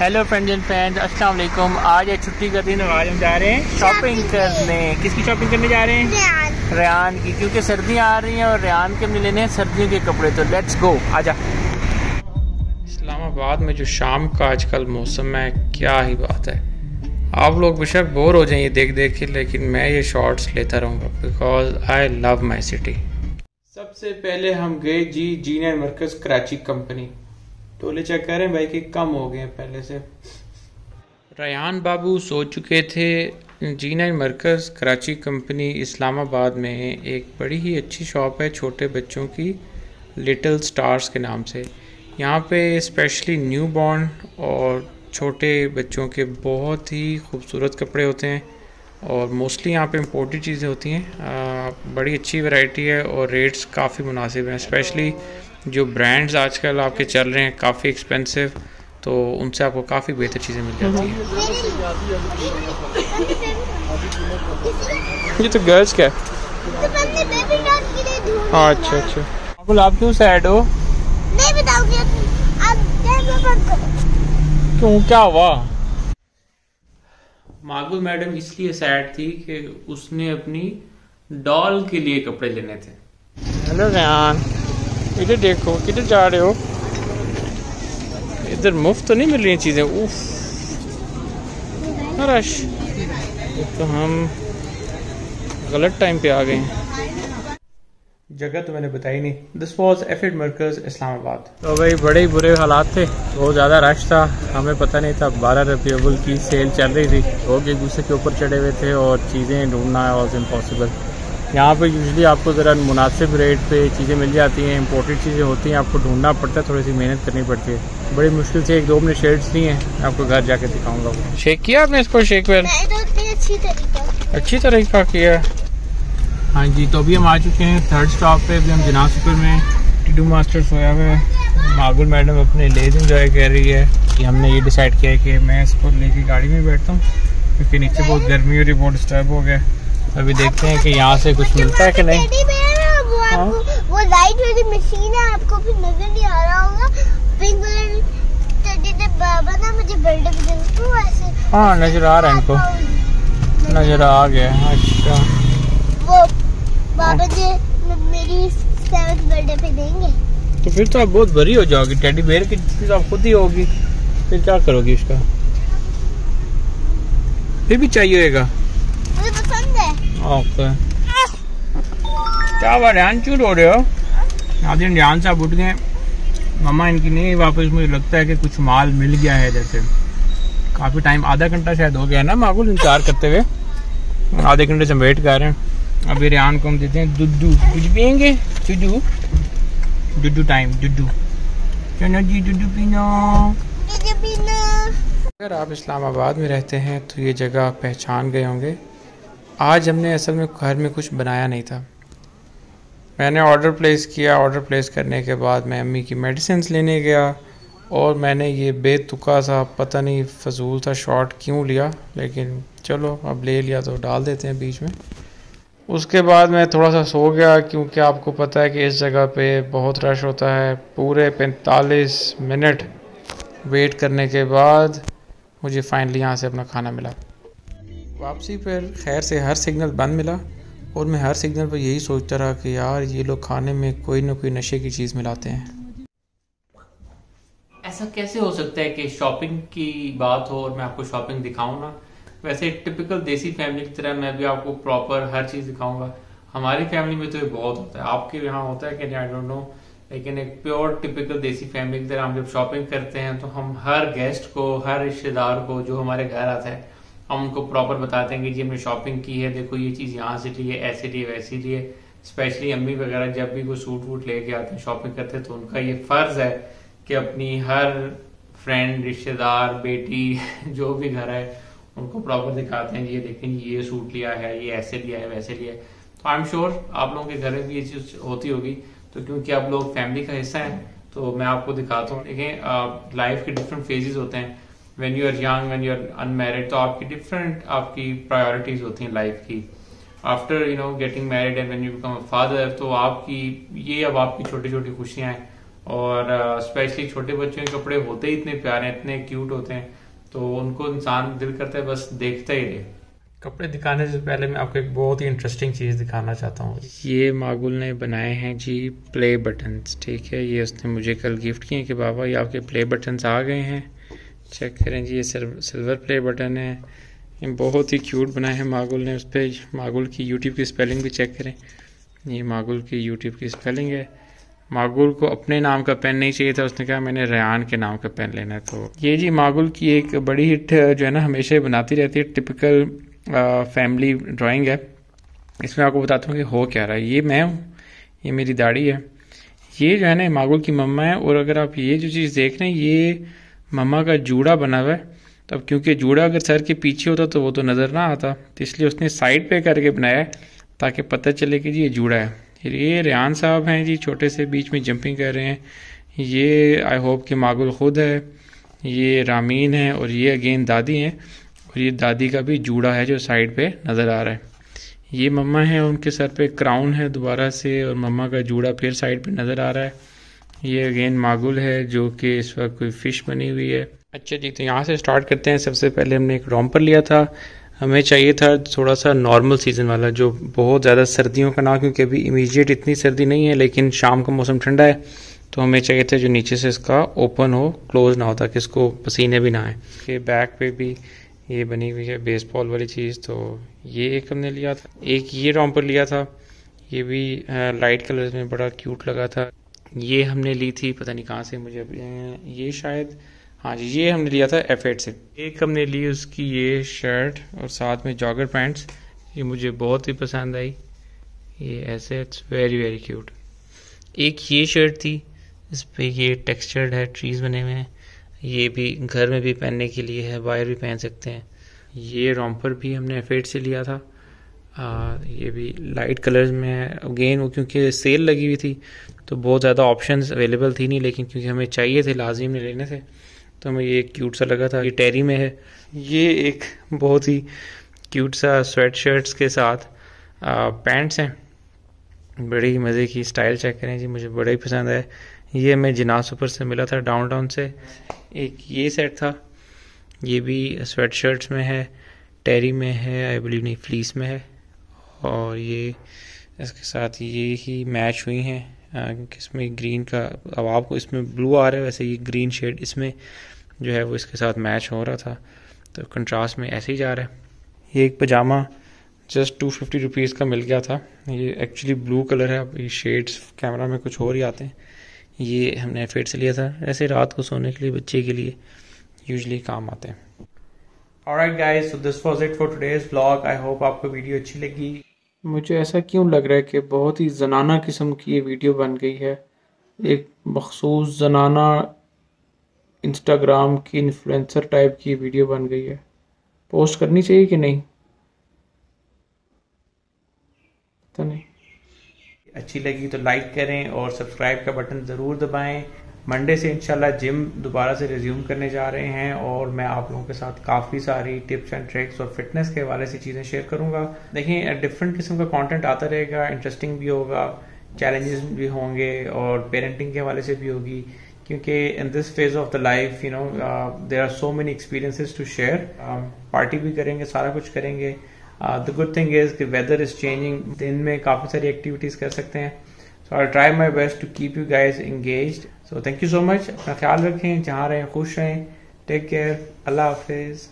Hello friends and fans अस्सलाम वालेकुम आज है छुट्टी का दिन और आज हम जा रहे हैं शॉपिंग करने। किसकी शॉपिंग करने जा रहे हैं? रेहान की क्योंकि सर्दियाँ आ रही हैं और रेहान के हमने लेने हैं सर्दियों के कपड़े तो लेट्स गो आजा। इस्लामाबाद में जो शाम का आजकल मौसम है क्या ही बात है। आप लोग बेशक बोर हो जाएँगे देख देख के लेकिन मैं ये शॉर्ट्स लेता रहूँगा because I love my city सबसे पहले हम गए जी जीनियर मरकज कराची कंपनी टोले चेक करें भाई कि कम हो गए पहले से. रयान बाबू सो चुके थे। जी नाइन मरकज़ कराची कंपनी इस्लामाबाद में एक बड़ी ही अच्छी शॉप है छोटे बच्चों की लिटिल स्टार्स के नाम से। यहाँ पे स्पेशली न्यू बॉर्न और छोटे बच्चों के बहुत ही खूबसूरत कपड़े होते हैं और मोस्टली यहाँ पे इम्पोर्टेड चीज़ें होती हैं। बड़ी अच्छी वैरायटी है और रेट्स काफ़ी मुनासिब हैं स्पेशली जो ब्रांड्स आजकल आपके चल रहे हैं काफ़ी एक्सपेंसिव तो उनसे आपको काफ़ी बेहतर चीज़ें मिल जाती हैं। ये तो गर्ल्स क्या हाँ। अच्छा अच्छा। बिल्कुल आप क्यों सैड हो? क्यों? क्या हुआ? मागुल मैडम इसलिए सैड थी कि उसने अपनी डॉल के लिए कपड़े लेने थे। हेलो रयान इधर देखो किधर जा रहे हो? इधर मुफ़्त तो नहीं मिल रही चीज़ें? उफ। रश। तो हम गलत टाइम पे आ गए हैं। जगह तो मैंने बताई नहीं। दिस वॉज़ एफिड मरकज इस्लामाबाद तो भाई बड़े ही बुरे हालात थे। बहुत ज़्यादा रश था। हमें पता नहीं था बारह रबीबुल की सेल चल रही थी। लोग एक दूसरे के ऊपर चढ़े हुए थे और चीज़ें ढूंढना वॉज़ इम्पॉसिबल यहाँ पे यूजली आपको ज़रा मुनासिब रेट पे चीज़ें मिल जाती हैं इंपोर्टेड चीज़ें होती हैं आपको ढूंढना पड़ता है थोड़ी सी मेहनत करनी पड़ती है। बड़ी मुश्किल से एक दो अपने शेड्स दी हैं आपको घर जाके दिखाऊँगा शेक किया आपने इसको शेक वेल अच्छी अच्छी तरीका किया। हाँ जी तो अभी हम आ चुके हैं थर्ड स्टॉप पे अभी हम जना सुपर में टिडू मास्टर सोया हुआ है। मागुल मैडम अपने लेज इंजॉय कर रही है कि हमने ये डिसाइड किया है कि मैं इसको लेके गाड़ी में बैठता हूँ क्योंकि नीचे बहुत गर्मी हो रही बहुत डिस्टर्ब हो गया। अभी देखते हैं कि यहाँ से कुछ मिलता है कि नहीं। वो, हाँ? वो लाइट वाली मशीन है आपको भी नज़र नहीं आ रहा होगा। पिंक कलर मुझे बिल्डिंग ऐसे। हाँ नज़र आ रहा है इनको। नज़र आ गया अच्छा। वो बाबा जी मेरी सेवंथ बर्थडे पे देंगे। तो फिर तो आप बहुत बड़ी हो जाओगी टेडी बेयर की चीज़ आप खुद ही होगी। फिर क्या करोगी उसका? फिर भी चाहिए होगा है ओके। क्या हुआ ध्यान क्यों रो रहे हो? नादिन ध्यान से उठ गए। मम्मा इनकी नहीं वापस मुझे लगता है कि कुछ माल मिल गया है जैसे। काफ़ी टाइम आधा घंटा शायद हो गया ना माकुल इंतज़ार करते हुए? आधे घंटे से वेट कर रहे हैं। अभी रेहान को हम देते हैं दुद्धू कुछ पियेंगे? दुद्धू दुद्धू टाइम दुद्धू चलो जी दुद्धू पीना। अगर आप इस्लामाबाद में रहते हैं तो ये जगह पहचान गए होंगे। आज हमने असल में घर में कुछ बनाया नहीं था। मैंने ऑर्डर प्लेस किया। ऑर्डर प्लेस करने के बाद मैं अम्मी की मेडिसिन लेने गया और मैंने ये बेतुका सा, पता नहीं फजूल था शॉट क्यों लिया, लेकिन चलो अब ले लिया तो डाल देते हैं बीच में। उसके बाद मैं थोड़ा सा सो गया क्योंकि आपको पता है कि इस जगह पे बहुत रश होता है। पूरे पैंतालीस मिनट वेट करने के बाद मुझे फाइनली यहाँ से अपना खाना मिला। वापसी पर खैर से हर सिग्नल बंद मिला और मैं हर सिग्नल पर यही सोचता रहा कि यार ये लोग खाने में कोई ना कोई नशे की चीज़ मिलाते हैं। ऐसा कैसे हो सकता है कि शॉपिंग की बात हो और मैं आपको शॉपिंग दिखाऊँ ना वैसे टिपिकल देसी फैमिली की तरह मैं भी आपको प्रॉपर हर चीज़ दिखाऊँगा। हमारी फैमिली में तो ये बहुत होता है। आपके यहाँ होता है कि आई डोंट नो लेकिन एक प्योर टिपिकल देसी फैमिली की तरह हम जब शॉपिंग करते हैं तो हम हर गेस्ट को, हर रिश्तेदार को, जो हमारे घर आता है हम उनको प्रॉपर बताते हैं कि जी हमने शॉपिंग की है, देखो ये चीज़ यहाँ से ली है, ऐसे लिए वैसे लिए स्पेशली अम्मी वगैरह जब भी कोई सूट वूट लेके आते हैं शॉपिंग करते हैं तो उनका ये फ़र्ज़ है कि अपनी हर फ्रेंड रिश्तेदार, बेटी, जो भी घर है, उनको प्रॉपर दिखाते हैं, ये देखें, ये सूट लिया है, ये ऐसे लिया है, वैसे लिया है। तो आई एम श्योर आप लोगों के घर में भी ये चीज़ होती होगी। तो क्योंकि आप लोग फैमिली का हिस्सा है तो मैं आपको दिखाता हूँ। देखें लाइफ के डिफरेंट फेजेस होते हैं। When you are young when you are unmarried तो आपकी डिफरेंट आपकी प्रायोरिटीज होती हैं लाइफ की। After you know getting married and when you become a father तो आपकी ये अब आपकी छोटी छोटी खुशियाँ हैं। और स्पेशली uh, छोटे बच्चों के कपड़े होते ही इतने प्यारे हैं इतने क्यूट होते हैं तो उनको इंसान दिल करता है बस देखता ही रहे। कपड़े दिखाने से पहले मैं आपको एक बहुत ही इंटरेस्टिंग चीज़ दिखाना चाहता हूँ। ये मागुल ने बनाए हैं जी प्ले बटन्स ठीक है? ये उसने मुझे कल गिफ्ट किए कि बाबा ये आपके प्ले बटन्स आ गए हैं। चेक करें जी, ये सिल्वर प्ले बटन है। ये बहुत ही क्यूट बनाए हैं मागुल ने उस पर मागुल की यूट्यूब की स्पेलिंग भी चेक करें। ये मागुल की यूट्यूब की स्पेलिंग है। मागुल को अपने नाम का पेन नहीं चाहिए था, उसने कहा, मैंने रेहान के नाम का पेन लेना है। तो ये जी मागुल की एक बड़ी हिट जो है ना, हमेशा बनाती रहती है। टिपिकल फैमिली ड्राइंग है। इसमें आपको बताता हूँ कि हो क्या रहा है। ये मैं हूँ, ये मेरी दाढ़ी है। ये जो है ना मागुल की मम्मा है, और अगर आप ये जो चीज़ देख रहे हैं, ये मम्मा का जूड़ा बना हुआ है तो अब क्योंकि जूड़ा अगर सर के पीछे होता तो वो तो नज़र ना आता तो इसलिए उसने साइड पे करके बनाया ताकि पता चले कि जी ये जूड़ा है। फिर ये रेहान साहब हैं जी, छोटे से बीच में जंपिंग कर रहे हैं। ये आई होप कि मागुल खुद है, ये रामीन है और ये अगेन दादी हैं, और ये दादी का भी जूड़ा है जो साइड पे नज़र आ रहा है। ये मम्मा है, उनके सर पे क्राउन है दोबारा से, और मम्मा का जूड़ा फिर साइड पे नज़र आ रहा है। ये अगेन मागुल है, जो कि इस वक्त कोई फ़िश बनी हुई है। अच्छा जी तो यहाँ से स्टार्ट करते हैं। सबसे पहले हमने एक रॉम्पर लिया था। हमें चाहिए था थोड़ा सा नॉर्मल सीज़न वाला, जो बहुत ज़्यादा सर्दियों का ना, क्योंकि अभी इमीडिएट इतनी सर्दी नहीं है, लेकिन शाम का मौसम ठंडा है तो हमें चाहिए था जो नीचे से इसका ओपन हो क्लोज ना हो, ताकि इसको पसीने भी ना आए। के बैक पे भी ये बनी हुई है बेसबॉल वाली चीज़ तो ये एक हमने लिया था। एक ये रॉम्पर लिया था। ये भी लाइट कलर में बड़ा क्यूट लगा था। ये हमने ली थी, पता नहीं कहाँ से मुझे ये शायद हाँ जी, ये हमने लिया था एफ़ से। एक हमने ली उसकी ये शर्ट और साथ में जॉगर पैंट्स ये मुझे बहुत ही पसंद आई। ये ऐसे इट्स वेरी वेरी क्यूट एक ये शर्ट थी, इस पर ये टेक्सचर्ड है ट्रीज बने हुए हैं। ये भी घर में भी पहनने के लिए है, बाहर भी पहन सकते हैं। ये रॉम्पर भी हमने एफेट से लिया था। ये भी लाइट कलर्स में है। अगेन वो क्योंकि सेल लगी हुई थी तो बहुत ज़्यादा ऑप्शंस अवेलेबल थी नहीं, लेकिन क्योंकि हमें चाहिए थे, लाजिम ने लेने थे तो हमें ये क्यूट सा लगा था। ये टेरी में है। ये एक बहुत ही क्यूट सा स्वेट शर्ट्स के साथ पैंट्स हैं। बड़ी मज़े की स्टाइल चेक करें जी, मुझे बड़ा ही पसंद है। ये हमें जिना सुपर से मिला था डाउन टाउन से। एक ये सेट था। ये भी स्वेट शर्ट्स में है टेरी में है आई बिलीव नहीं फ्लीस में है। और ये इसके साथ ये ही मैच हुई हैं। इसमें ग्रीन का अब आपको इसमें ब्लू आ रहा है वैसे ये ग्रीन शेड इसमें जो है वो इसके साथ मैच हो रहा था। तो कंट्रास्ट में ऐसे ही जा रहा है। ये एक पजामा जस्ट टू फिफ्टी रुपीज़ का मिल गया था। ये एक्चुअली ब्लू कलर है अब ये शेड्स कैमरा में कुछ और ही आते हैं। ये हमने फिट से लिया था ऐसे रात को सोने के लिए बच्चे के लिए यूजली काम आते हैं। Guys, so this was it for today's vlog. I hope आपको वीडियो अच्छी लगी। मुझे ऐसा क्यों लग रहा है कि बहुत ही जनाना किस्म की ये वीडियो बन गई है? एक मखसूस जनाना इंस्टाग्राम की इन्फ्लुएंसर टाइप की वीडियो बन गई है। पोस्ट करनी चाहिए कि नहीं? पता नहीं। अच्छी लगी तो लाइक करें और सब्सक्राइब का बटन ज़रूर दबाएँ। मंडे से इंशाल्लाह जिम दोबारा से रिज्यूम करने जा रहे हैं और मैं आप लोगों के साथ काफ़ी सारी टिप्स एंड ट्रिक्स और फिटनेस के हवाले से चीज़ें शेयर करूँगा। देखिए डिफरेंट किस्म का कंटेंट आता रहेगा इंटरेस्टिंग भी होगा चैलेंजेस भी होंगे और पेरेंटिंग के हवाले से भी होगी, क्योंकि in this phase of the life you know there are so many experiences to share party भी करेंगे, सारा कुछ करेंगे। द गुड थिंग इज़ कि वेदर इज़ चेंजिंग दिन में काफ़ी सारी एक्टिविटीज़ कर सकते हैं। So I try my best to keep you guys engage so thank you so much अपना ख्याल रखें, जहाँ रहें, खुश रहें. टेक केयर अल्लाह हाफिज़.